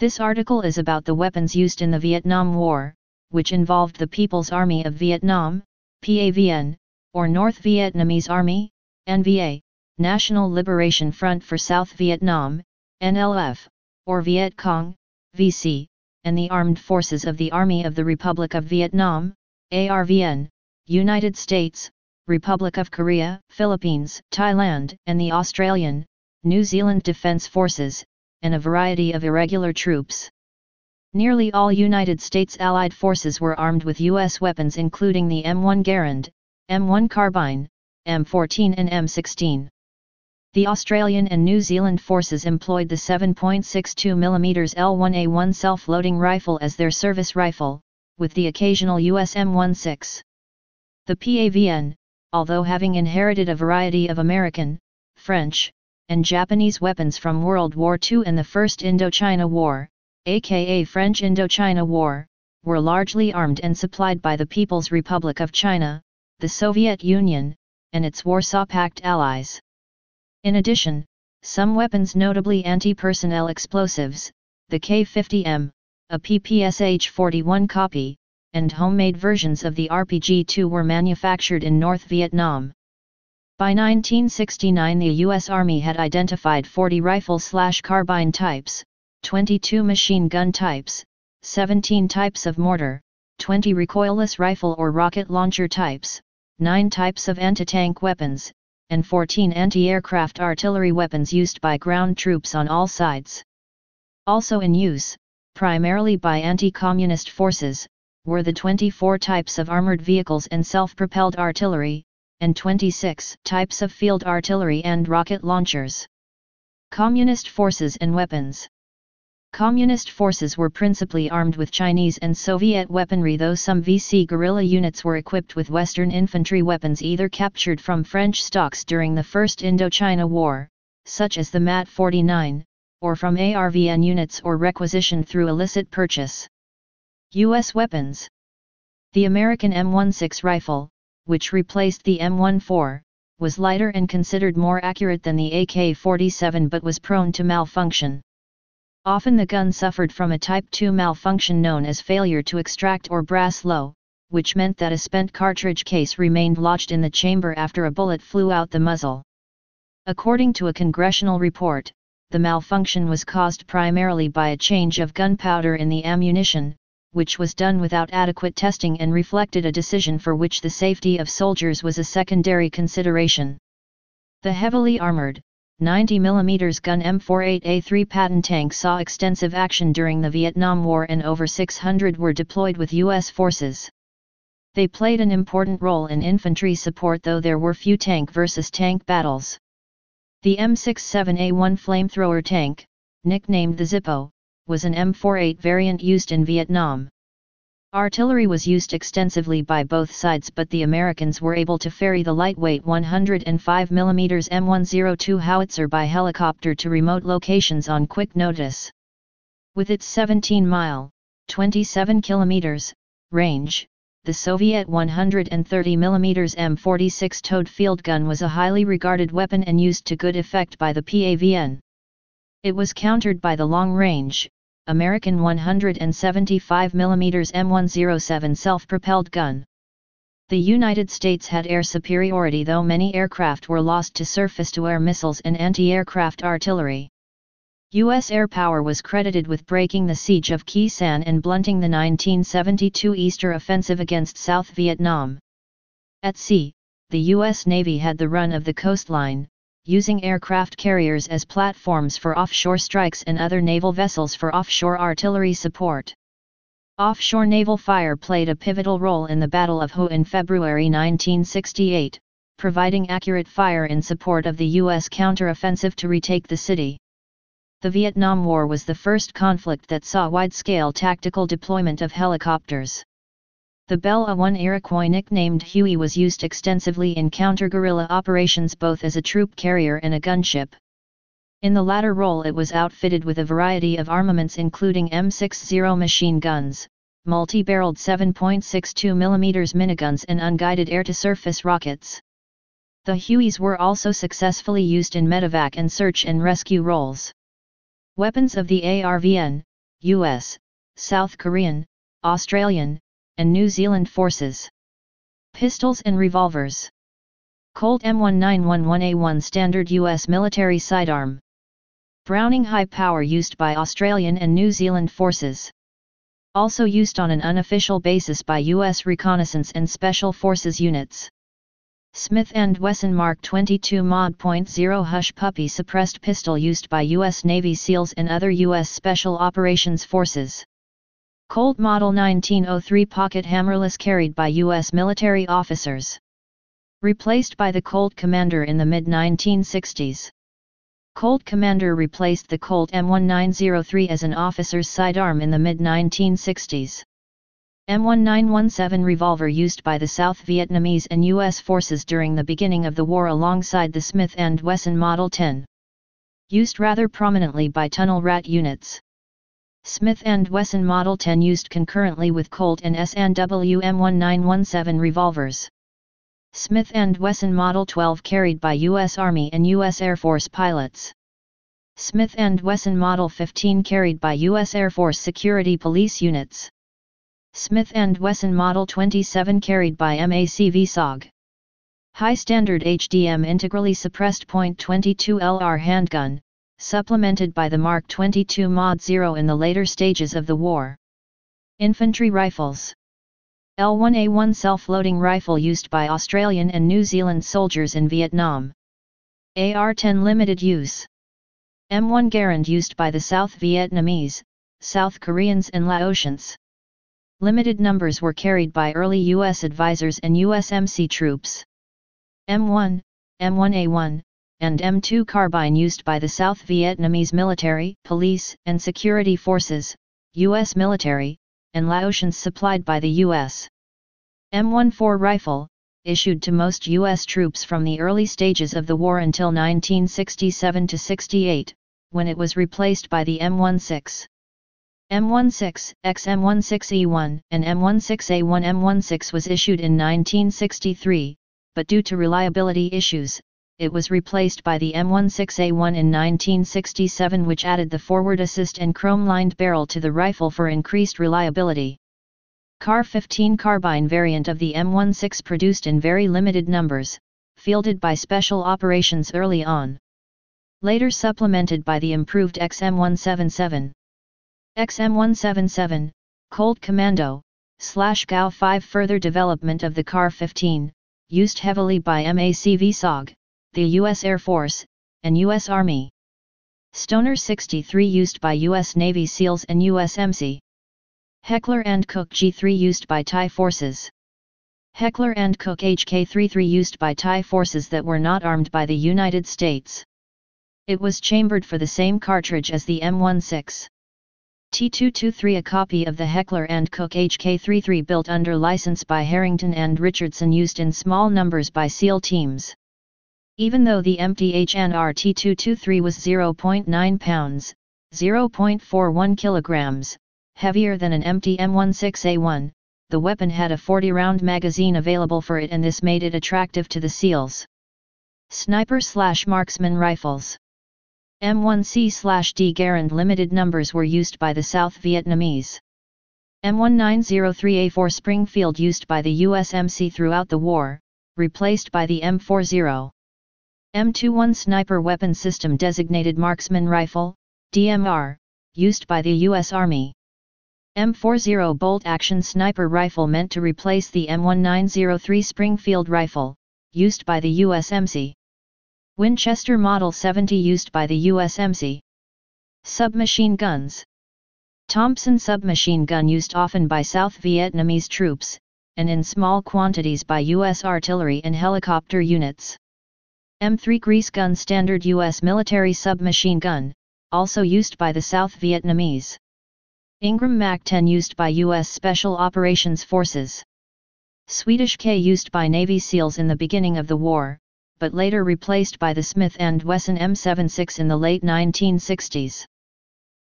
This article is about the weapons used in the Vietnam War, which involved the People's Army of Vietnam, PAVN, or North Vietnamese Army, NVA, National Liberation Front for South Vietnam, NLF, or Viet Cong, VC, and the Armed Forces of the Army of the Republic of Vietnam, ARVN, United States, Republic of Korea, Philippines, Thailand, and the Australian, New Zealand Defence Forces, and a variety of irregular troops. Nearly all United States Allied forces were armed with U.S. weapons including the M1 Garand, M1 Carbine, M14 and M16. The Australian and New Zealand forces employed the 7.62mm L1A1 self-loading rifle as their service rifle, with the occasional US M16. The PAVN, although having inherited a variety of American, French, and Japanese weapons from World War II and the First Indochina War, aka French Indochina War, were largely armed and supplied by the People's Republic of China, the Soviet Union, and its Warsaw Pact allies. In addition, some weapons notably anti-personnel explosives, the K-50M, a PPSH-41 copy, and homemade versions of the RPG-2 were manufactured in North Vietnam. By 1969 the U.S. Army had identified 40 rifle-slash-carbine types, 22 machine gun types, 17 types of mortar, 20 recoilless rifle or rocket launcher types, 9 types of anti-tank weapons, and 14 anti-aircraft artillery weapons used by ground troops on all sides. Also in use, primarily by anti-communist forces, were the 24 types of armored vehicles and self-propelled artillery, and 26 types of field artillery and rocket launchers. Communist forces and weapons Communist forces were principally armed with Chinese and Soviet weaponry though some VC guerrilla units were equipped with Western infantry weapons either captured from French stocks during the First Indochina War, such as the MAT-49, or from ARVN units or requisitioned through illicit purchase. U.S. weapons The American M16 rifle, which replaced the M14, was lighter and considered more accurate than the AK-47 but was prone to malfunction. Often the gun suffered from a Type II malfunction known as failure to extract or brass low, which meant that a spent cartridge case remained lodged in the chamber after a bullet flew out the muzzle. According to a congressional report, the malfunction was caused primarily by a change of gunpowder in the ammunition, which was done without adequate testing and reflected a decision for which the safety of soldiers was a secondary consideration. The heavily armored, 90mm gun M48A3 Patton tank saw extensive action during the Vietnam War and over 600 were deployed with U.S. forces. They played an important role in infantry support though there were few tank versus tank battles. The M67A1 flamethrower tank, nicknamed the Zippo, was an M48 variant used in Vietnam. Artillery was used extensively by both sides but the Americans were able to ferry the lightweight 105mm M102 howitzer by helicopter to remote locations on quick notice. With its 17-mile, 27 km, range, the Soviet 130mm M46 towed field gun was a highly regarded weapon and used to good effect by the PAVN. It was countered by the long-range, American 175mm M107 self-propelled gun. The United States had air superiority though many aircraft were lost to surface-to-air missiles and anti-aircraft artillery. U.S. air power was credited with breaking the siege of Khe Sanh and blunting the 1972 Easter offensive against South Vietnam. At sea, the U.S. Navy had the run of the coastline, using aircraft carriers as platforms for offshore strikes and other naval vessels for offshore artillery support. Offshore naval fire played a pivotal role in the Battle of Hue in February 1968, providing accurate fire in support of the U.S. counteroffensive to retake the city. The Vietnam War was the first conflict that saw wide-scale tactical deployment of helicopters. The Bell A-1 Iroquois nicknamed Huey was used extensively in counter-guerrilla operations both as a troop carrier and a gunship. In the latter role it was outfitted with a variety of armaments including M60 machine guns, multi-barreled 7.62mm miniguns and unguided air-to-surface rockets. The Hueys were also successfully used in medevac and search and rescue roles. Weapons of the ARVN, US, South Korean, Australian, and New Zealand forces. Pistols and revolvers. Colt M1911A1 standard US military sidearm. Browning high power used by Australian and New Zealand forces. Also used on an unofficial basis by U.S. reconnaissance and special forces units. Smith & Wesson Mark 22 Mod .0 Hush Puppy suppressed pistol used by U.S. Navy SEALs and other U.S. Special Operations Forces. Colt Model 1903 pocket hammerless carried by U.S. military officers. Replaced by the Colt Commander in the mid-1960s. Colt Commander replaced the Colt M1903 as an officer's sidearm in the mid-1960s. M1917 revolver used by the South Vietnamese and U.S. forces during the beginning of the war alongside the Smith & Wesson Model 10. Used rather prominently by tunnel rat units. Smith & Wesson Model 10 used concurrently with Colt and S&W M1917 revolvers. Smith & Wesson Model 12 carried by U.S. Army and U.S. Air Force pilots. Smith & Wesson Model 15 carried by U.S. Air Force security police units. Smith & Wesson Model 27 carried by MACV SOG. High standard HDM integrally suppressed .22 LR handgun, supplemented by the Mark 22 Mod 0 in the later stages of the war. Infantry rifles. L1A1 self-loading rifle used by Australian and New Zealand soldiers in Vietnam. AR-10 limited use. M1 Garand used by the South Vietnamese, South Koreans and Laotians. Limited numbers were carried by early U.S. advisors and USMC troops. M1, M1A1, and M2 carbine used by the South Vietnamese military, police, and security forces, U.S. military, and Laotians supplied by the U.S. M14 rifle, issued to most U.S. troops from the early stages of the war until 1967-68, when it was replaced by the M16. M16, XM16E1, and M16A1 M16 was issued in 1963, but due to reliability issues, it was replaced by the M16A1 in 1967 which added the forward assist and chrome-lined barrel to the rifle for increased reliability. CAR-15 carbine variant of the M16 produced in very limited numbers, fielded by Special Operations early on. Later supplemented by the improved XM177. XM177, Colt Commando, slash GAU-5 Further development of the CAR-15, used heavily by MACV SOG, the U.S. Air Force, and U.S. Army. Stoner 63 used by U.S. Navy SEALs and USMC. Heckler & Koch G3 used by Thai forces. Heckler & Koch HK-33 used by Thai forces that were not armed by the United States. It was chambered for the same cartridge as the M16. T223 A copy of the Heckler & Koch HK-33 built under license by Harrington and Richardson used in small numbers by SEAL teams. Even though the MTHNR T223 was 0.9 pounds, 0.41 kilograms, heavier than an empty M16A1, the weapon had a 40-round magazine available for it and this made it attractive to the SEALs. Sniper-slash-marksman rifles M1C-D Garand limited numbers were used by the South Vietnamese. M1903A4 Springfield used by the USMC throughout the war, replaced by the M40. M21 sniper weapon system designated marksman rifle, DMR, used by the U.S. Army. M40 bolt-action sniper rifle meant to replace the M1903 Springfield rifle, used by the USMC. Winchester Model 70 used by the USMC. Submachine guns. Thompson submachine gun used often by South Vietnamese troops, and in small quantities by U.S. artillery and helicopter units. M3 Grease Gun Standard U.S. military submachine gun, also used by the South Vietnamese. Ingram MAC-10 used by U.S. Special Operations Forces. Swedish K used by Navy SEALs in the beginning of the war, but later replaced by the Smith & Wesson M76 in the late 1960s.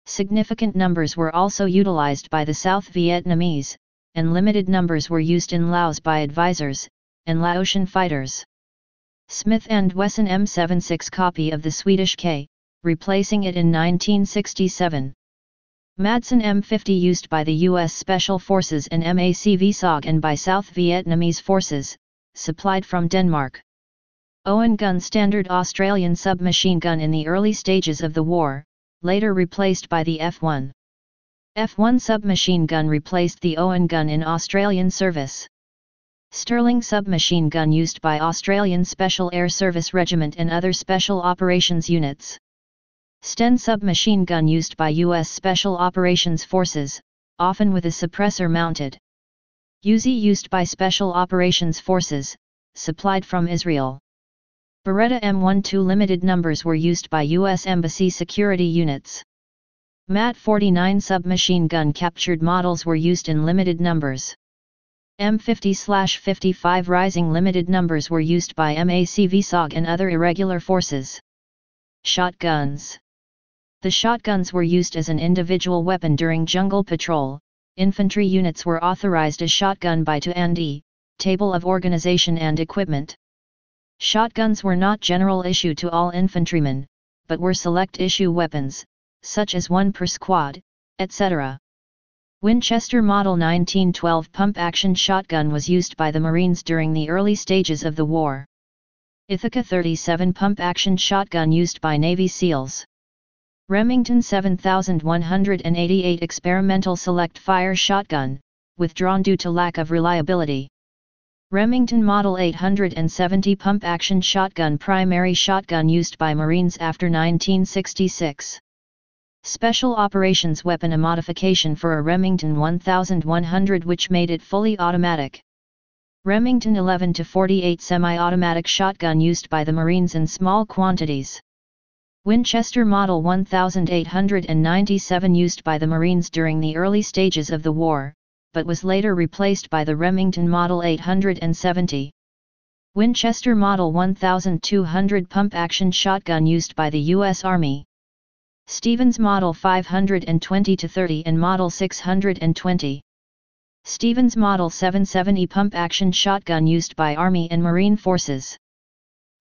Significant numbers were also utilized by the South Vietnamese, and limited numbers were used in Laos by advisors, and Laotian fighters. Smith & Wesson M76 copy of the Swedish K, replacing it in 1967. Madsen M50 used by the U.S. Special Forces and MACV SOG and by South Vietnamese forces, supplied from Denmark. Owen gun standard Australian submachine gun in the early stages of the war, later replaced by the F1. F1 submachine gun replaced the Owen gun in Australian service. Sterling submachine gun used by Australian Special Air Service Regiment and other Special Operations Units. Sten submachine gun used by U.S. Special Operations Forces, often with a suppressor mounted. Uzi used by Special Operations Forces, supplied from Israel. Beretta M12 limited numbers were used by U.S. Embassy security units. MAT 49 submachine gun captured models were used in limited numbers. M50-55 Reising limited numbers were used by MACV SOG and other irregular forces. Shotguns The shotguns were used as an individual weapon during jungle patrol, infantry units were authorized a shotgun by 2 and E, Table of Organization and Equipment. Shotguns were not general issue to all infantrymen, but were select issue weapons, such as one per squad, etc. Winchester Model 1912 pump-action shotgun was used by the Marines during the early stages of the war. Ithaca 37 pump-action shotgun used by Navy SEALs. Remington 7188 experimental select fire shotgun, withdrawn due to lack of reliability. Remington Model 870 pump-action shotgun primary shotgun used by Marines after 1966. Special Operations Weapon a modification for a Remington 1100 which made it fully automatic. Remington 11-48 semi-automatic shotgun used by the Marines in small quantities. Winchester Model 1897 used by the Marines during the early stages of the war, but was later replaced by the Remington Model 870. Winchester Model 1200 pump-action shotgun used by the U.S. Army. Stevens Model 520-30 and Model 620. Stevens Model 770 pump-action shotgun used by Army and Marine Forces.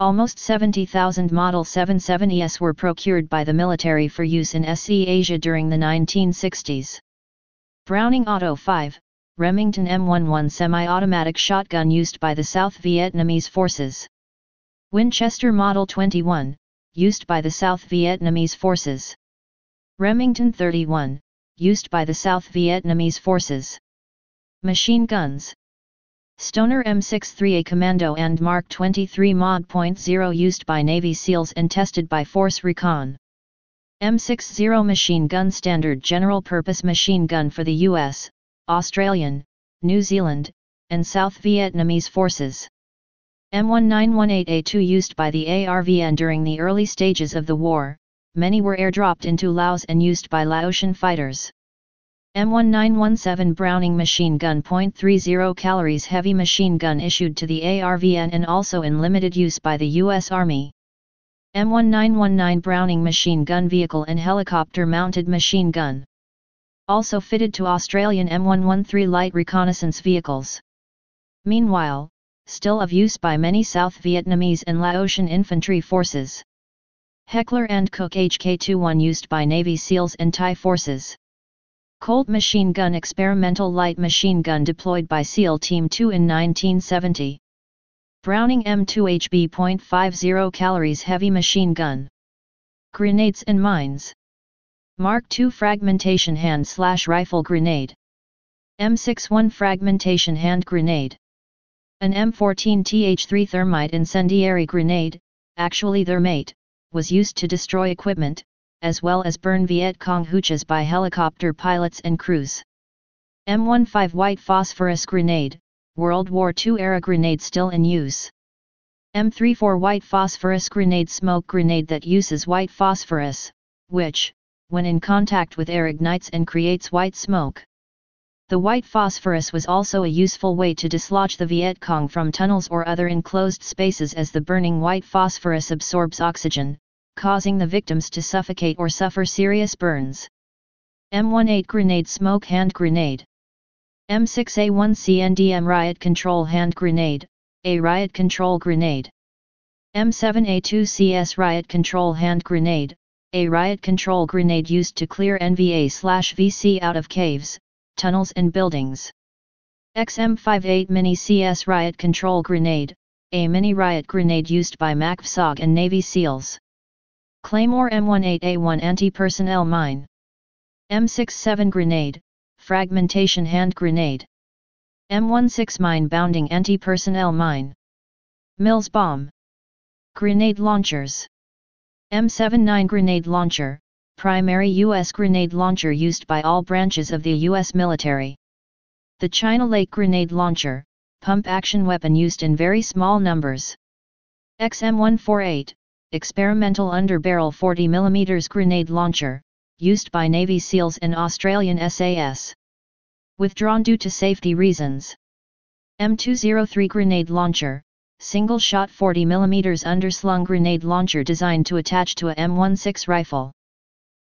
Almost 70,000 Model 770s were procured by the military for use in SC Asia during the 1960s. Browning Auto 5, Remington M11 semi-automatic shotgun used by the South Vietnamese forces. Winchester Model 21, used by the South Vietnamese forces. Remington 31, used by the South Vietnamese forces. Machine guns. Stoner M63A Commando and Mark 23 Mod .0 used by Navy SEALs and tested by Force Recon. M60 machine gun standard general purpose machine gun for the US, Australian, New Zealand, and South Vietnamese forces. M1918A2 used by the ARVN during the early stages of the war, many were airdropped into Laos and used by Laotian fighters. M1917 Browning machine gun .30 caliber heavy machine gun issued to the ARVN and also in limited use by the U.S. Army. M1919 Browning machine gun vehicle and helicopter mounted machine gun. Also fitted to Australian M113 light reconnaissance vehicles. Meanwhile, still of use by many South Vietnamese and Laotian infantry forces. Heckler & Koch HK-21 used by Navy SEALs and Thai forces. Colt machine gun experimental light machine gun deployed by SEAL Team 2 in 1970. Browning M2HB .50 caliber heavy machine gun. Grenades and mines. Mark II fragmentation hand slash rifle grenade. M61 fragmentation hand grenade. An M14 TH3 thermite incendiary grenade, actually thermate, was used to destroy equipment, as well as burn Viet Cong hooches by helicopter pilots and crews. M15 white phosphorus grenade, World War II era grenade still in use. M34 white phosphorus grenade smoke grenade that uses white phosphorus, which, when in contact with air ignites and creates white smoke. The white phosphorus was also a useful way to dislodge the Viet Cong from tunnels or other enclosed spaces as the burning white phosphorus absorbs oxygen, causing the victims to suffocate or suffer serious burns. M18 grenade smoke hand grenade M6A1 CNDM riot control hand grenade, a riot control grenade. M7A2 CS riot control hand grenade, a riot control grenade used to clear NVA-VC out of caves, tunnels and buildings. XM58 Mini CS Riot Control Grenade, a mini riot grenade used by MACVSOG and Navy SEALs. Claymore M18A1 Anti-Personnel Mine. M67 Grenade, Fragmentation Hand Grenade. M16 Mine Bounding Anti-Personnel Mine. Mills Bomb. Grenade Launchers. M79 Grenade Launcher, primary U.S. grenade launcher used by all branches of the U.S. military. The China Lake Grenade Launcher, pump-action weapon used in very small numbers. XM148, experimental underbarrel 40 mm grenade launcher, used by Navy SEALs and Australian SAS. Withdrawn due to safety reasons. M203 grenade launcher, single-shot 40 mm underslung grenade launcher designed to attach to a M16 rifle.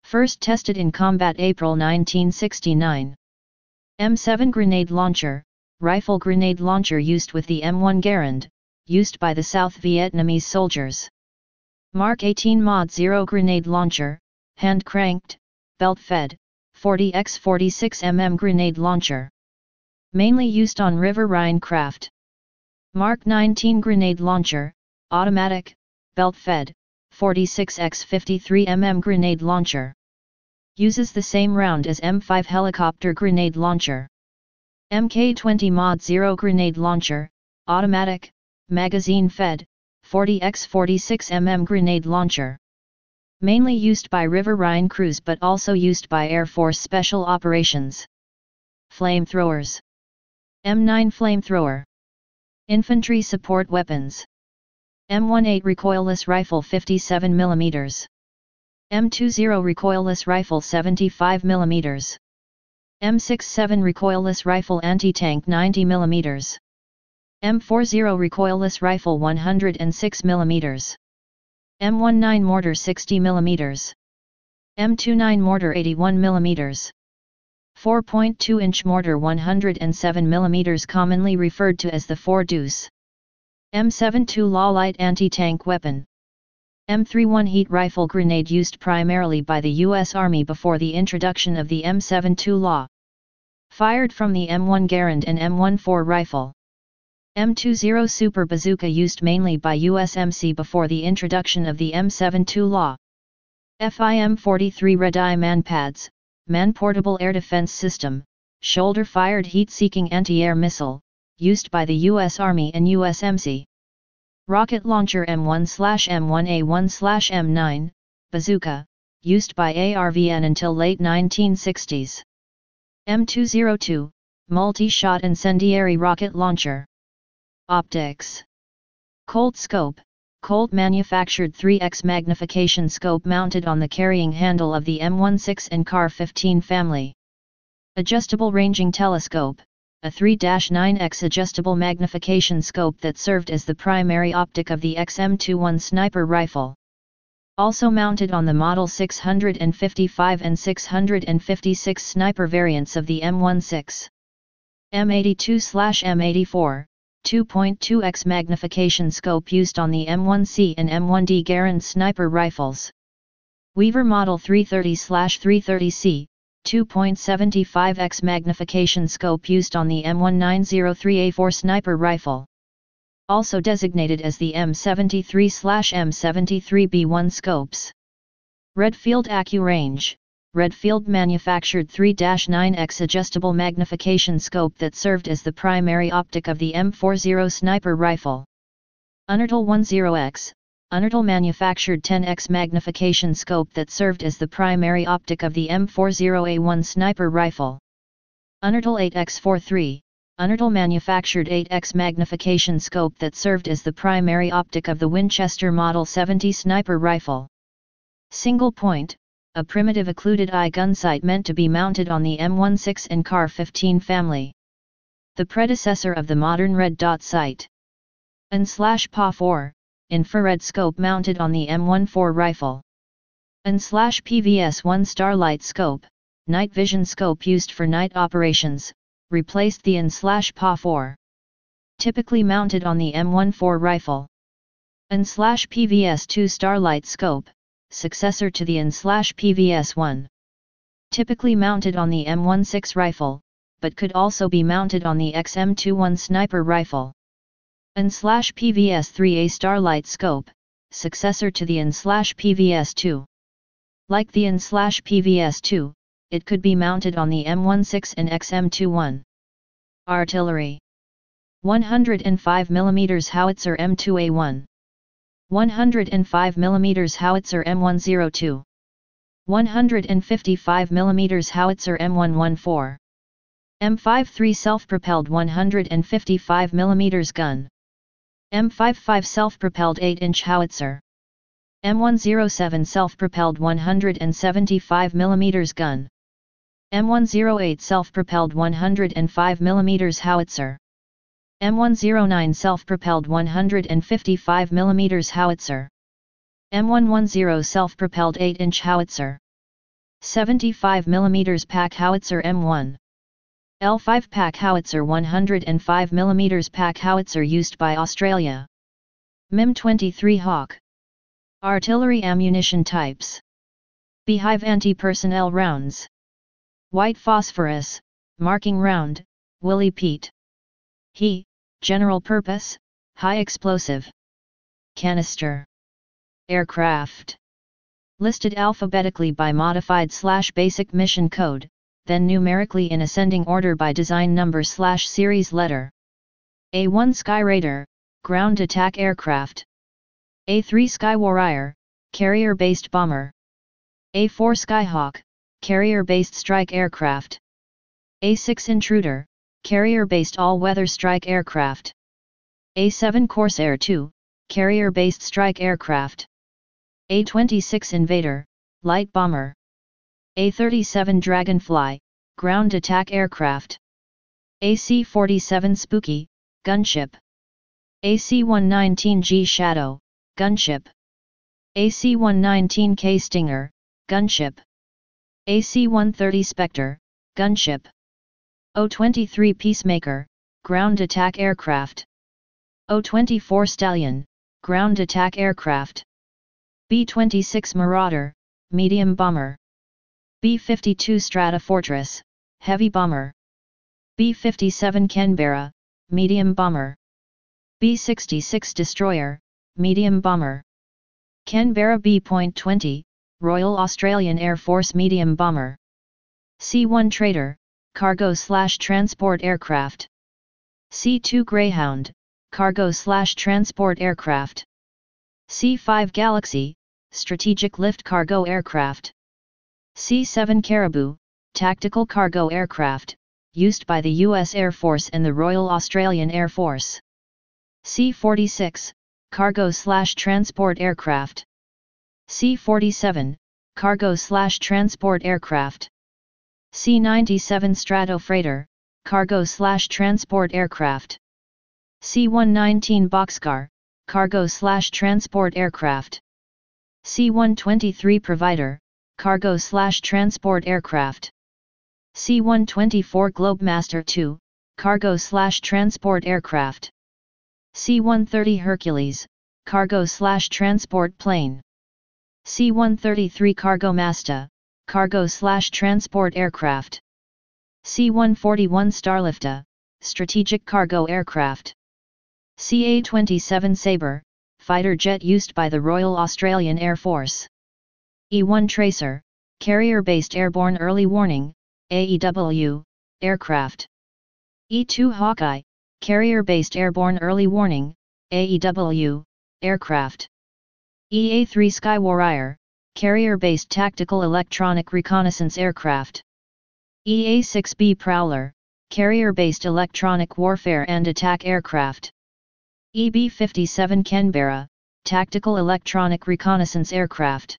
First tested in combat April 1969. M7 grenade launcher, rifle grenade launcher used with the M1 Garand, used by the South Vietnamese soldiers. Mark 18 Mod 0 grenade launcher, hand-cranked, belt-fed, 40x46mm grenade launcher. Mainly used on riverine craft. Mark 19 grenade launcher, automatic, belt-fed, 46x53mm grenade launcher. Uses the same round as M5 helicopter grenade launcher. Mk20 Mod 0 grenade launcher, automatic, magazine-fed, 40x46mm grenade launcher. Mainly used by Riverine crews but also used by Air Force Special Operations. Flamethrowers. M9 Flamethrower. Infantry support weapons. M18 recoilless rifle 57 mm. M20 recoilless rifle 75 mm. M67 recoilless rifle anti-tank 90 mm. M40 recoilless rifle 106 mm. M19 mortar 60 mm. M29 mortar 81 mm. 4.2-inch mortar 107 mm commonly referred to as the 4 deuce. M72 Law light anti-tank weapon. M31 heat rifle grenade used primarily by the U.S. Army before the introduction of the M72 law. Fired from the M1 Garand and M14 rifle. M20 Super Bazooka used mainly by USMC before the introduction of the M72 law. FIM-43 Red Eye Manpads, Man-Portable Air Defense System, Shoulder-Fired Heat-Seeking Anti-Air Missile, used by the U.S. Army and USMC. Rocket Launcher M1-M1A1-M9, Bazooka, used by ARVN until late 1960s. M202, Multi-Shot Incendiary Rocket Launcher. Optics Colt Scope, Colt manufactured 3x magnification scope mounted on the carrying handle of the M16 and CAR 15 family. Adjustable ranging telescope, a 3-9x adjustable magnification scope that served as the primary optic of the XM21 sniper rifle. Also mounted on the Model 655 and 656 sniper variants of the M16. M82-M84, 2.2x magnification scope used on the M1C and M1D Garand sniper rifles. Weaver Model 330-330C, 2.75x magnification scope used on the M1903A4 sniper rifle. Also designated as the M73-M73B1 scopes. Redfield AccuRange, Redfield manufactured 3-9x adjustable magnification scope that served as the primary optic of the M40 sniper rifle. Unertl 10X, Unertl manufactured 10x magnification scope that served as the primary optic of the M40A1 sniper rifle. Unertl 8x43, Unertl manufactured 8x magnification scope that served as the primary optic of the Winchester Model 70 sniper rifle. Single point, a primitive occluded eye gun sight meant to be mounted on the M16 and CAR 15 family. The predecessor of the modern red dot sight. And slash PA4, infrared scope mounted on the M14 rifle. And slash PVS-1 Starlight scope, night vision scope used for night operations, replaced the and slash PA4. Typically mounted on the M14 rifle. And slash PVS-2 Starlight scope, successor to the AN/PVS-1. Typically mounted on the M16 rifle, but could also be mounted on the XM21 sniper rifle. AN/PVS-3A Starlight Scope, successor to the AN/PVS-2. Like the AN/PVS-2, it could be mounted on the M16 and XM21. Artillery. 105 mm howitzer M2A1 105 mm howitzer M102 155 mm howitzer M114 M53 self-propelled 155 mm gun M55 self-propelled 8-inch howitzer. M107 self-propelled 175 mm gun. M108 self-propelled 105 mm howitzer. M109 self-propelled 155 mm howitzer. M110 self-propelled 8-inch howitzer. 75 mm pack howitzer M1 L5 pack howitzer 105 mm pack howitzer used by Australia. MIM-23 Hawk. Artillery ammunition types. Beehive anti-personnel rounds. White phosphorus, marking round, Willie Pete. He, general purpose, high explosive. Canister. Aircraft. Listed alphabetically by modified slash basic mission code, then numerically in ascending order by design number slash series letter. A1 Skyraider, ground attack aircraft. A3 Skywarrior, carrier-based bomber. A4 Skyhawk, carrier-based strike aircraft. A-6 Intruder, carrier-based all-weather strike aircraft. A-7 Corsair II, carrier-based strike aircraft. A-26 Invader, light bomber. A-37 Dragonfly, ground attack aircraft. AC-47 Spooky, gunship. AC-119G Shadow, gunship. AC-119K Stinger, gunship. AC-130 Spectre, gunship. O-23 Peacemaker, ground attack aircraft. O-24 Stallion, ground attack aircraft. B-26 Marauder, medium bomber. B-52 Stratofortress, heavy bomber. B-57 Canberra, medium bomber. B-66 Destroyer, medium bomber. Canberra B.20, Royal Australian Air Force medium bomber. C-1 Trader, cargo slash transport aircraft. C-2 Greyhound, cargo slash transport aircraft. C-5 Galaxy, strategic lift cargo aircraft. C-7 Caribou, tactical cargo aircraft, used by the U.S. Air Force and the Royal Australian Air Force. C-46, cargo slash transport aircraft. C-47, cargo slash transport aircraft. C-97 Stratofreighter, cargo slash transport aircraft. C-119 Boxcar, cargo slash transport aircraft. C-123 Provider, cargo slash transport aircraft. C-124 Globemaster II, cargo slash transport aircraft. C-130 Hercules, cargo slash transport plane. C-133 Cargomaster, cargo slash transport aircraft. C-141 Starlifter, strategic cargo aircraft. CA-27 Sabre, fighter jet used by the Royal Australian Air Force. E-1 Tracer, carrier-based airborne early warning, AEW, aircraft. E-2 Hawkeye, carrier-based airborne early warning, AEW, aircraft. EA-3 Skywarrior, carrier-based tactical electronic reconnaissance aircraft. EA-6B Prowler, carrier-based electronic warfare and attack aircraft. EB-57 Canberra, tactical electronic reconnaissance aircraft.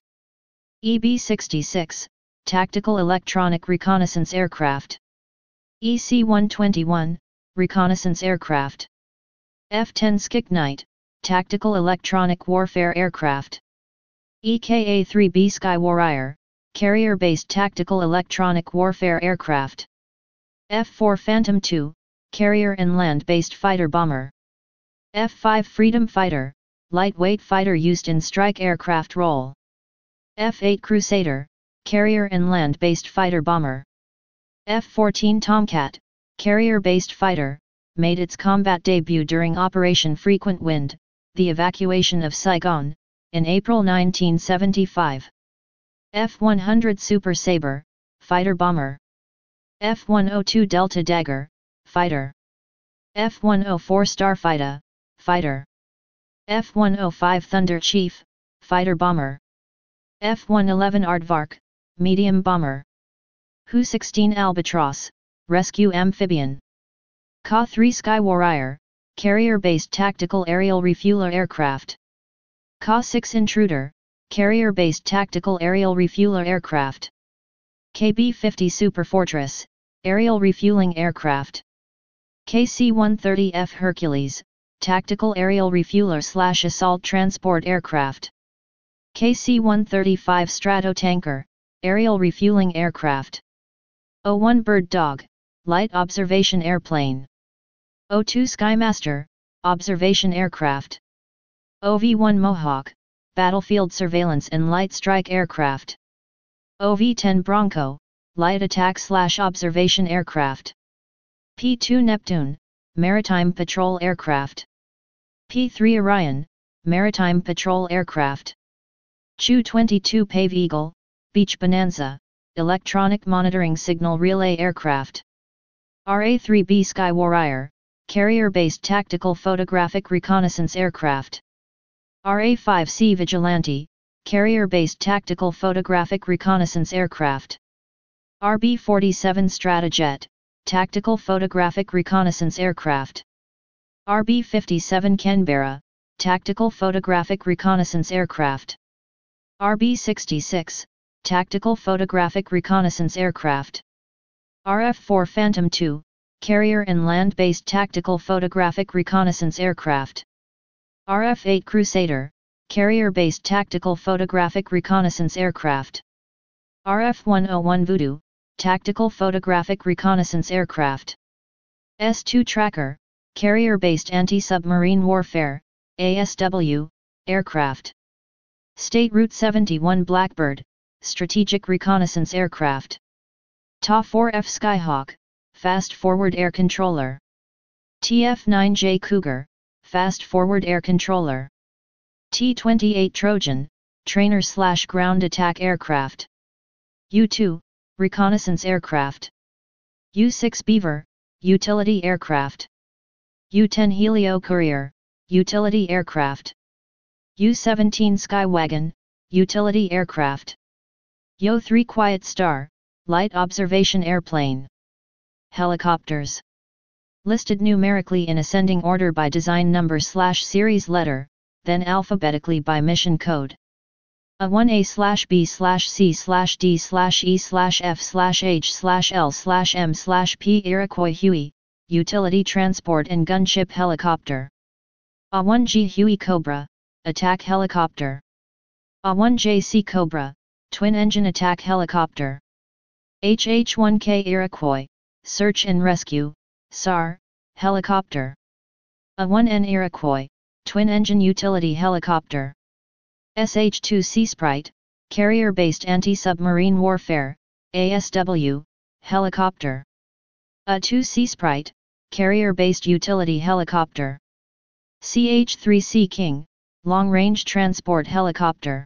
EB-66, tactical electronic reconnaissance aircraft. EC-121, reconnaissance aircraft. F-10 Skyknight, Tactical Electronic Warfare Aircraft. EKA-3B Skywarrior, Carrier-Based Tactical Electronic Warfare Aircraft. F-4 Phantom II, Carrier and Land-Based Fighter Bomber. F-5 Freedom Fighter, Lightweight Fighter used in strike aircraft role. F-8 Crusader, carrier and land-based fighter bomber. F-14 Tomcat, carrier-based fighter, made its combat debut during Operation Frequent Wind, the evacuation of Saigon, in April 1975. F-100 Super Sabre, fighter bomber. F-102 Delta Dagger, fighter. F-104 Starfighter, fighter. F-105 Thunderchief, fighter bomber. F-111 Aardvark, medium bomber. Hu-16 Albatross, rescue amphibian. Ka-3 Sky Warrior, carrier-based tactical aerial refueler aircraft. Ka-6 Intruder, carrier-based tactical aerial refueler aircraft. KB-50 Super Fortress, aerial refueling aircraft. KC-130F Hercules, tactical aerial refueler slash assault transport aircraft. KC-135 Stratotanker, aerial refueling aircraft. O-1 Bird Dog, light observation airplane. O-2 Skymaster, observation aircraft. OV-1 Mohawk, battlefield surveillance and light strike aircraft. OV-10 Bronco, light attack slash observation aircraft. P-2 Neptune, maritime patrol aircraft. P-3 Orion, maritime patrol aircraft. Chu-22 Pave Eagle, Beech bonanza, electronic monitoring signal relay aircraft. RA-3B Sky Warrior, carrier-based tactical photographic reconnaissance aircraft. RA-5C Vigilante, carrier-based tactical photographic reconnaissance aircraft. RB-47 Stratojet, tactical photographic reconnaissance aircraft. RB-57 Canberra, tactical photographic reconnaissance aircraft. RB-66, tactical photographic reconnaissance aircraft. RF-4 Phantom II, carrier and land-based tactical photographic reconnaissance aircraft. RF-8 Crusader, carrier-based tactical photographic reconnaissance aircraft. RF-101 Voodoo, tactical photographic reconnaissance aircraft. S-2 Tracker, carrier-based anti-submarine warfare, ASW, aircraft. SR-71 Blackbird, strategic reconnaissance aircraft. Ta-4F Skyhawk, fast forward air controller. TF-9J Cougar, fast forward air controller. T-28 Trojan, trainer slash ground attack aircraft. U-2, reconnaissance aircraft. U-6 Beaver, utility aircraft. U-10 Helio Courier, utility aircraft. U-17 Skywagon, utility aircraft. Yo-3 Quiet Star, light observation airplane. Helicopters. Listed numerically in ascending order by design number slash series letter, then alphabetically by mission code. A1A slash B slash C slash D slash E slash F slash H slash L slash M slash P Iroquois Huey, Utility Transport and Gunship Helicopter. A1G Huey Cobra, Attack Helicopter. A1JC Cobra, Twin Engine Attack Helicopter. HH-1K Iroquois, Search and Rescue, SAR, Helicopter. A1N Iroquois, Twin Engine Utility Helicopter. SH-2C Sprite, Carrier-Based Anti-Submarine Warfare, ASW, Helicopter. A-2C Sprite, Carrier-Based Utility Helicopter. CH-3 Sea King, Long-Range Transport Helicopter.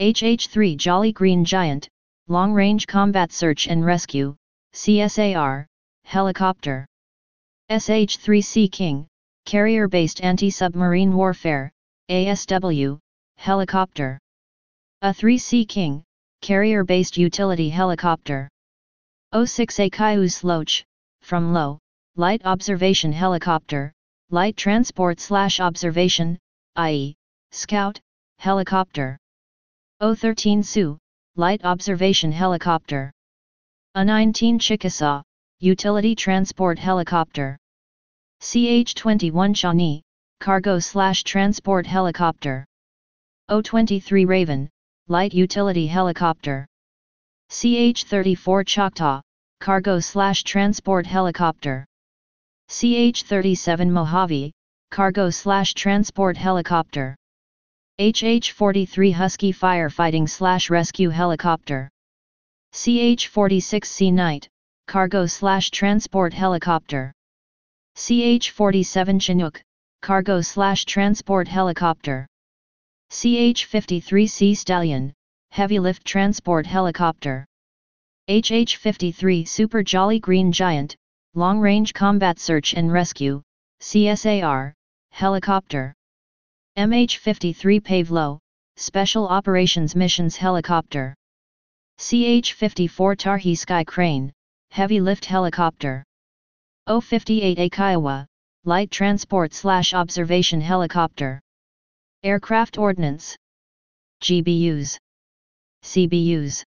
HH-3 Jolly Green Giant, Long-Range Combat Search and Rescue, CSAR, Helicopter. SH-3 Sea King, Carrier-Based Anti-Submarine Warfare, ASW, Helicopter. A-3 Sea King, Carrier-Based Utility Helicopter. O-6A Cayuse Loach, from Low, Light Observation Helicopter, Light Transport slash Observation, i.e., Scout, Helicopter. O-13 Sioux, Light Observation Helicopter. A-19 Chickasaw, Utility Transport Helicopter. CH-21 Shawnee, Cargo slash Transport Helicopter. O-23 Raven, Light Utility Helicopter. CH-34 Choctaw, Cargo slash Transport Helicopter. CH-37 Mojave, Cargo slash Transport Helicopter. HH-43 Husky firefighting slash rescue helicopter. CH-46C Knight, cargo slash transport helicopter. CH-47 Chinook, cargo slash transport helicopter. CH-53C Stallion, heavy lift transport helicopter. HH-53 Super Jolly Green Giant, long range combat search and rescue, CSAR, helicopter. MH-53 Pave Low, Special Operations Missions Helicopter. CH-54 Tarhe Sky Crane, Heavy Lift Helicopter. O-58A Kiowa, Light Transport Slash Observation Helicopter. Aircraft Ordnance. GBUs. CBUs.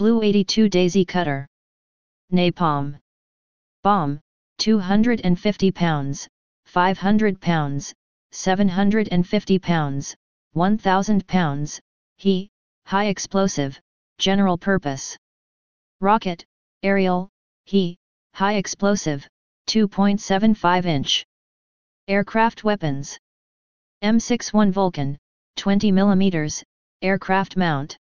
BLU-82 Daisy Cutter. Napalm. Bomb, 250 pounds, 500 pounds, 750 pounds, 1000 pounds, He, high explosive, general purpose. Rocket, aerial, He, high explosive, 2.75 inch. Aircraft weapons. M61 Vulcan, 20 mm, aircraft mount.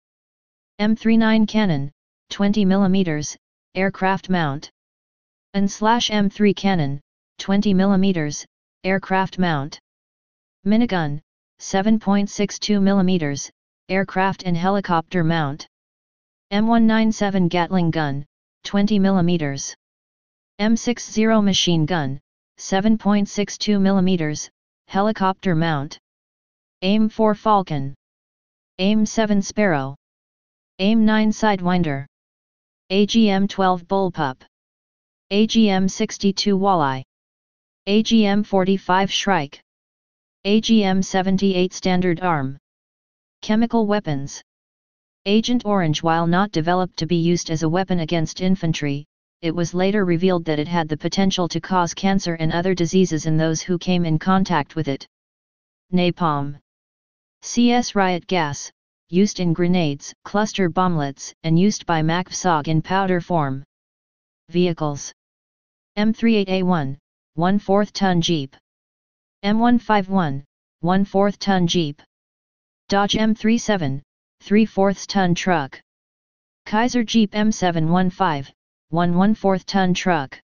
M39 Cannon, 20 mm, aircraft mount. AN M3 Cannon, 20 mm, aircraft mount. Minigun, 7.62 mm, aircraft and helicopter mount. M197 Gatling gun, 20 mm. M60 machine gun, 7.62 mm, helicopter mount. AIM-4 Falcon. AIM-7 Sparrow. AIM-9 Sidewinder. AGM-12 Bullpup. AGM-62 Walleye. AGM-45 Shrike. AGM-78 Standard Arm. Chemical Weapons Agent Orange While not developed to be used as a weapon against infantry, it was later revealed that it had the potential to cause cancer and other diseases in those who came in contact with it. Napalm CS riot gas, used in grenades, cluster bomblets, and used by MACV-SOG in powder form. Vehicles M38A1, 1 4 ton Jeep. M151, 1 4 ton Jeep. Dodge M37, 3 4 ton truck. Kaiser Jeep M715, 1 1 4 ton truck.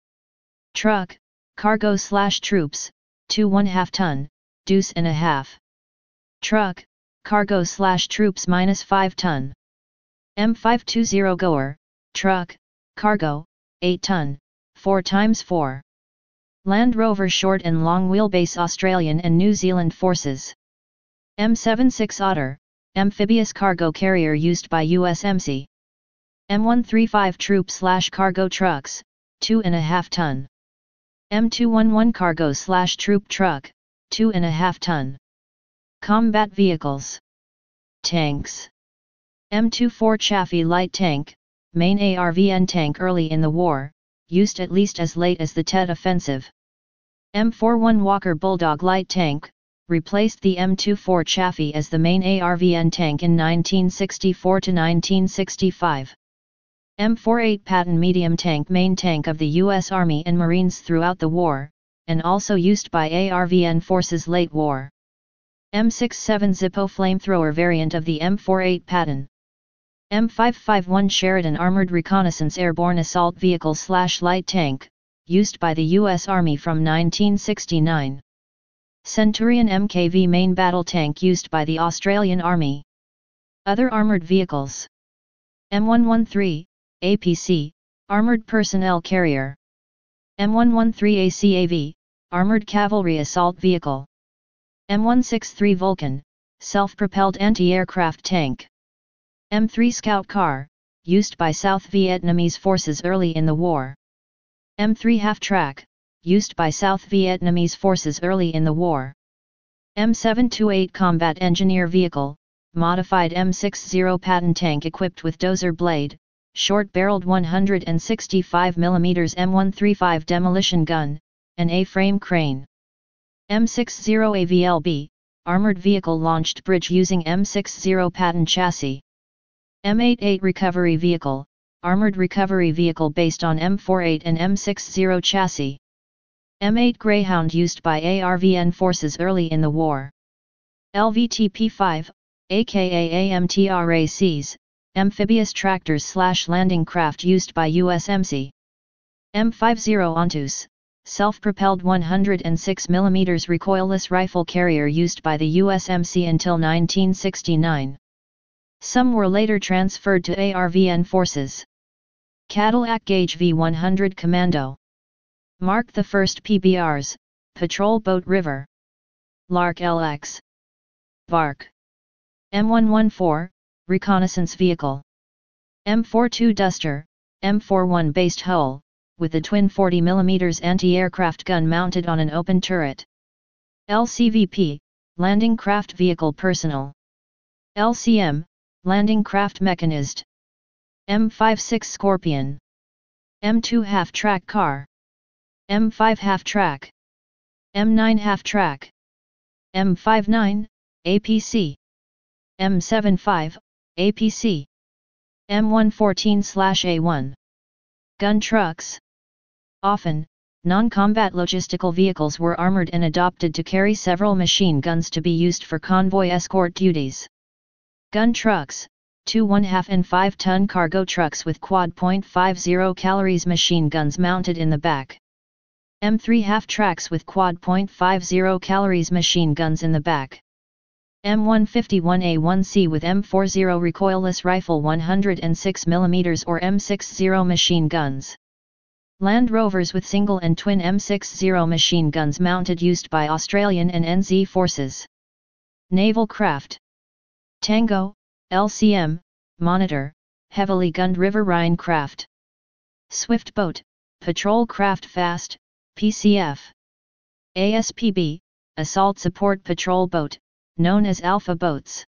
Truck, cargo slash troops, 2 1 half ton, deuce and a half. Truck, cargo slash troops minus 5 ton. M520 goer, truck, cargo, 8 ton, 4 times 4. Land Rover short and long wheelbase Australian and New Zealand forces. M76 Otter, amphibious cargo carrier used by USMC. M135 troop slash cargo trucks, 2.5 ton. M211 cargo slash troop truck, 2.5 ton. Combat vehicles. Tanks. M24 Chaffee light tank, main ARVN tank early in the war, used at least as late as the Tet Offensive. M41 Walker Bulldog light tank, replaced the M24 Chaffee as the main ARVN tank in 1964-1965. M48 Patton medium tank main tank of the U.S. Army and Marines throughout the war, and also used by ARVN forces late war. M67 Zippo flamethrower variant of the M48 Patton. M551 Sheridan Armored Reconnaissance Airborne Assault Vehicle slash Light Tank, used by the U.S. Army from 1969. Centurion MKV main battle tank used by the Australian Army. Other armoured vehicles. M113, APC, Armoured Personnel Carrier. M113 ACAV, Armoured Cavalry Assault Vehicle. M163 Vulcan, Self-Propelled Anti-Aircraft Tank. M3 Scout Car, used by South Vietnamese forces early in the war. M3 Half-Track, used by South Vietnamese forces early in the war. M728 Combat Engineer Vehicle, modified M60 Patton tank equipped with dozer blade, short-barreled 165 mm M135 demolition gun, and A-frame crane. M60 AVLB, armored vehicle launched bridge using M60 Patton chassis. M88 Recovery Vehicle, armored recovery vehicle based on M48 and M60 chassis. M8 Greyhound used by ARVN forces early in the war. LVTP-5, aka AMTRACs, amphibious tractors slash landing craft used by USMC. M50 Ontos, self-propelled 106 mm recoilless rifle carrier used by the USMC until 1969. Some were later transferred to ARVN forces. Cadillac Gage V100 Commando. Mark I PBRs, Patrol Boat River. Lark LX. BARC. M114, Reconnaissance Vehicle. M42 Duster, M41 based hull, with a twin 40mm anti-aircraft gun mounted on an open turret. LCVP, Landing Craft Vehicle Personal. LCM, Landing Craft Mechanized. M56 Scorpion. M2 Half-Track Car. M5 Half-Track. M9 Half-Track. M59, APC. M75, APC. M114-A1. Gun trucks. Often, non-combat logistical vehicles were armored and adopted to carry several machine guns to be used for convoy escort duties. Gun trucks, two 1/2 and 5 ton cargo trucks with quad .50 calories machine guns mounted in the back. M3 half tracks with quad .50 calories machine guns in the back. M151A1C with M40 recoilless rifle 106 mm or M60 machine guns. Land Rovers with single and twin M60 machine guns mounted used by Australian and NZ forces. Naval craft Tango, LCM, Monitor, heavily gunned riverine craft. Swift boat, patrol craft fast, PCF. ASPB, assault support patrol boat, known as Alpha boats.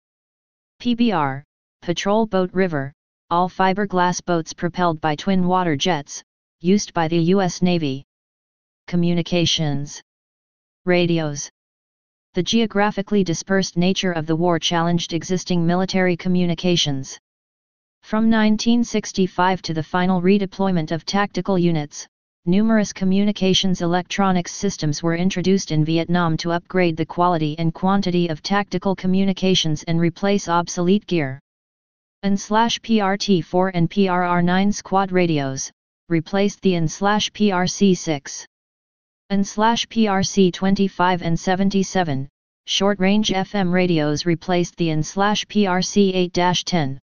PBR, patrol boat river, all fiberglass boats propelled by twin water jets, used by the U.S. Navy. Communications. Radios. The geographically dispersed nature of the war challenged existing military communications. From 1965 to the final redeployment of tactical units, numerous communications electronics systems were introduced in Vietnam to upgrade the quality and quantity of tactical communications and replace obsolete gear. AN/PRT-4 and PRR-9 squad radios, replaced the AN/PRC-6. AN/PRC-25 and 77, short-range FM radios replaced the AN/PRC-8-10.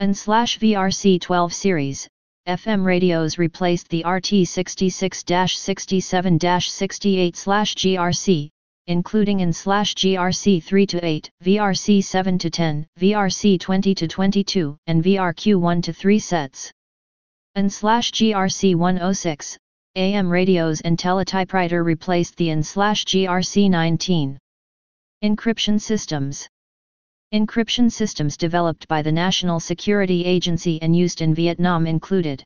AN/VRC-12 series, FM radios replaced the RT 66-67-68 slash GRC, including AN/GRC 3-8, VRC 7-10, VRC 20-22, and VRQ 1-3 sets. AN/GRC 106, AM radios and teletypewriter replaced the AN/GRC 19. Encryption systems Encryption systems developed by the National Security Agency and used in Vietnam included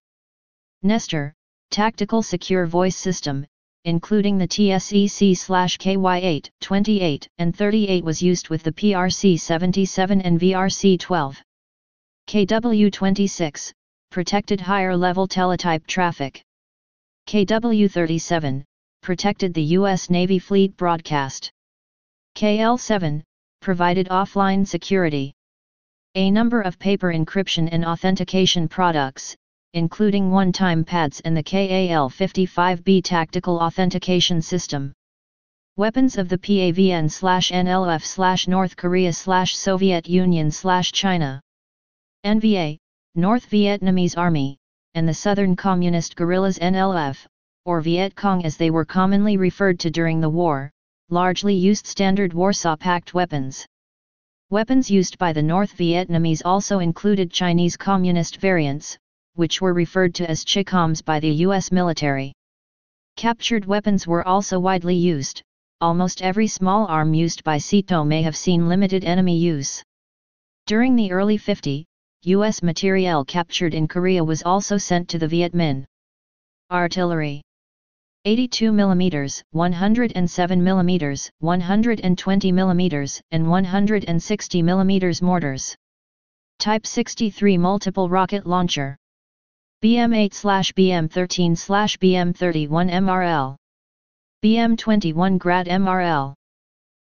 Nestor, Tactical Secure Voice System, including the TSEC-KY8, 28, and 38 was used with the PRC-77 and VRC-12. KW-26, protected higher level teletype traffic. KW-37, protected the U.S. Navy fleet broadcast. KL-7, provided offline security. A number of paper encryption and authentication products, including one-time pads and the KAL-55B tactical authentication system. Weapons of the PAVN-NLF North Korea Soviet Union China. NVA, North Vietnamese Army, and the Southern Communist Guerrillas NLF, or Viet Cong as they were commonly referred to during the war, largely used standard Warsaw Pact weapons. Weapons used by the North Vietnamese also included Chinese Communist variants, which were referred to as Chicoms by the U.S. military. Captured weapons were also widely used, almost every small arm used by SEATO may have seen limited enemy use. During the early 50, U.S. materiel captured in Korea was also sent to the Viet Minh. Artillery 82 mm, 107 mm, 120 mm, and 160 mm mortars. Type 63 multiple rocket launcher. BM8-BM13-BM31 MRL. BM21 Grad MRL.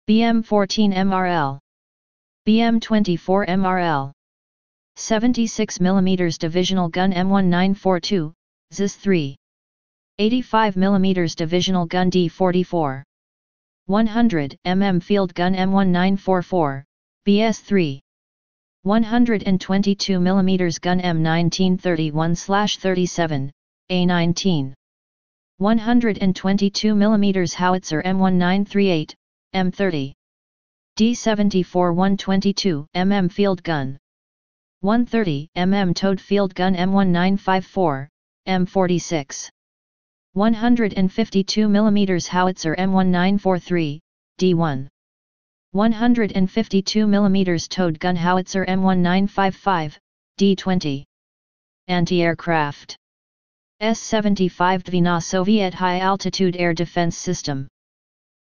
BM14 MRL, BM24 MRL, 76 mm Divisional Gun M1942, ZIS-3, 85 mm Divisional Gun D44, 100 mm Field Gun M1944, BS-3, 122 mm Gun M1931-37, A19, 122 mm Howitzer M1938, M30. D74 122 mm Field Gun 130 mm Towed Field Gun M1954, M46 152 mm Howitzer M1943, D1 152 mm Towed Gun Howitzer M1955, D20 Anti-aircraft. S-75 Dvina Soviet High Altitude Air Defense System.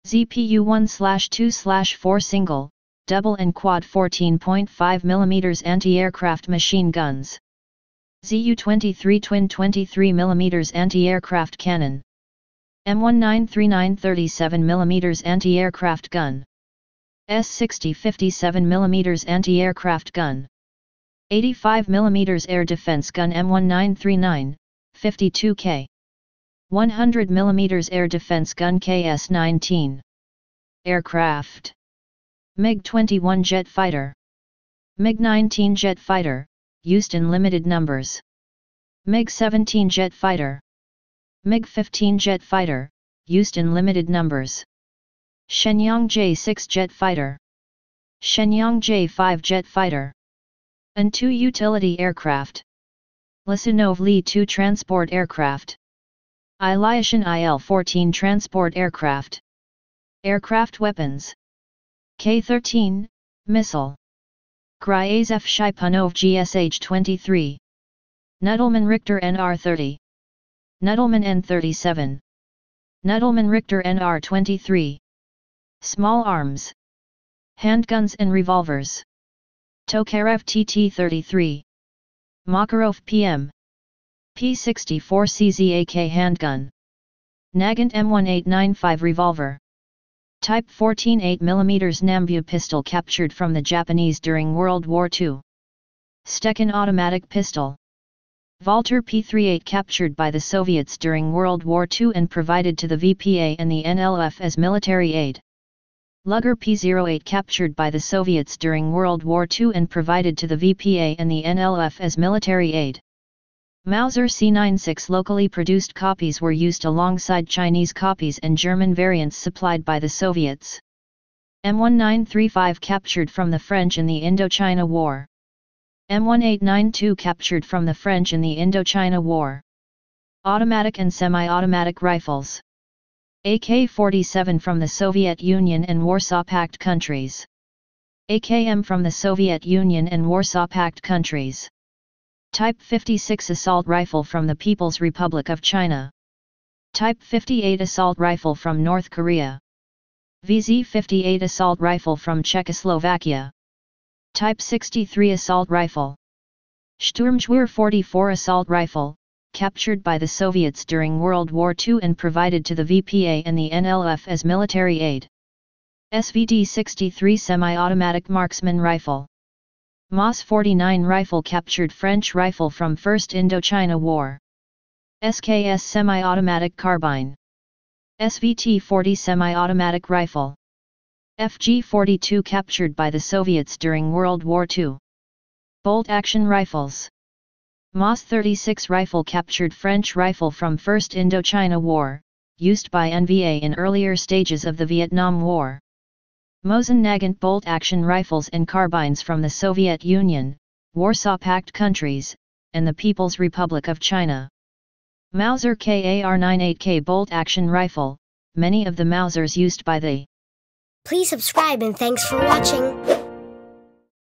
ZPU 1-2-4 single, double and quad 14.5 mm anti-aircraft machine guns. ZU-23 twin 23 mm anti-aircraft cannon. M1939 37 mm anti-aircraft gun. S60 57 mm anti-aircraft gun. 85 mm air defense gun M1939, 52K. 100 mm Air Defense Gun KS-19. Aircraft MiG-21 Jet Fighter MiG-19 Jet Fighter, used in limited numbers. MiG-17 Jet Fighter MiG-15 Jet Fighter, used in limited numbers. Shenyang J-6 Jet Fighter Shenyang J-5 Jet Fighter And two Utility Aircraft Lisunov Li-2 Transport Aircraft Ilyushin IL-14 transport aircraft. Aircraft weapons. K-13, missile. Gryazev Shipunov GSH-23. Nudelman Richter NR-30. Nudelman N-37. Nudelman Richter NR-23. Small arms. Handguns and revolvers. Tokarev TT-33. Makarov PM. P64 CZAK handgun. Nagant M1895 revolver. Type 14 8mm Nambu pistol captured from the Japanese during World War II. Stechkin automatic pistol. Walther P38 captured by the Soviets during World War II and provided to the VPA and the NLF as military aid. Luger P08 captured by the Soviets during World War II and provided to the VPA and the NLF as military aid. Mauser C96 locally produced copies were used alongside Chinese copies and German variants supplied by the Soviets. M1935 captured from the French in the Indochina War. M1892 captured from the French in the Indochina War. Automatic and semi-automatic rifles. AK-47 from the Soviet Union and Warsaw Pact countries. AKM from the Soviet Union and Warsaw Pact countries. Type 56 Assault Rifle from the People's Republic of China. Type 58 Assault Rifle from North Korea. VZ-58 Assault Rifle from Czechoslovakia. Type 63 Assault Rifle. Sturmgewehr 44 Assault Rifle, captured by the Soviets during World War II and provided to the VPA and the NLF as military aid. SVD-63 Semi-Automatic Marksman Rifle. MAS 49 rifle captured French rifle from First Indochina War. SKS semi-automatic carbine. SVT-40 semi-automatic rifle. FG-42 captured by the Soviets during World War II. Bolt-action rifles. MAS 36 rifle captured French rifle from First Indochina War, used by NVA in earlier stages of the Vietnam War. Mosin Nagant bolt-action rifles and carbines from the Soviet Union, Warsaw Pact countries, and the People's Republic of China. Mauser KAR-98K bolt-action rifle, many of the Mausers used by the Please subscribe and thanks for watching.